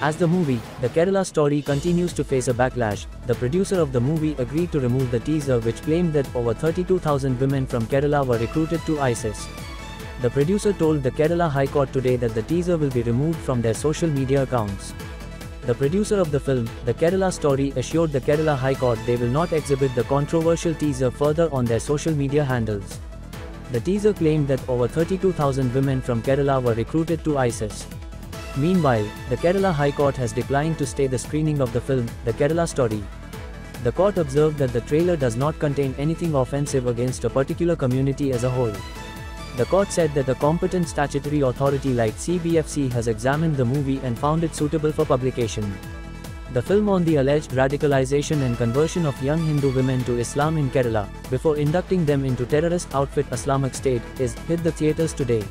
As the movie, The Kerala Story continues to face a backlash, the producer of the movie agreed to remove the teaser which claimed that over 32,000 women from Kerala were recruited to ISIS. The producer told the Kerala High Court today that the teaser will be removed from their social media accounts. The producer of the film, The Kerala Story assured the Kerala High Court they will not exhibit the controversial teaser further on their social media handles. The teaser claimed that over 32,000 women from Kerala were recruited to ISIS. Meanwhile, the Kerala High Court has declined to stay the screening of the film, The Kerala Story. The court observed that the trailer does not contain anything offensive against a particular community as a whole. The court said that a competent statutory authority like CBFC has examined the movie and found it suitable for publication. The film on the alleged radicalization and conversion of young Hindu women to Islam in Kerala, before inducting them into terrorist outfit Islamic State, is hit the theaters today.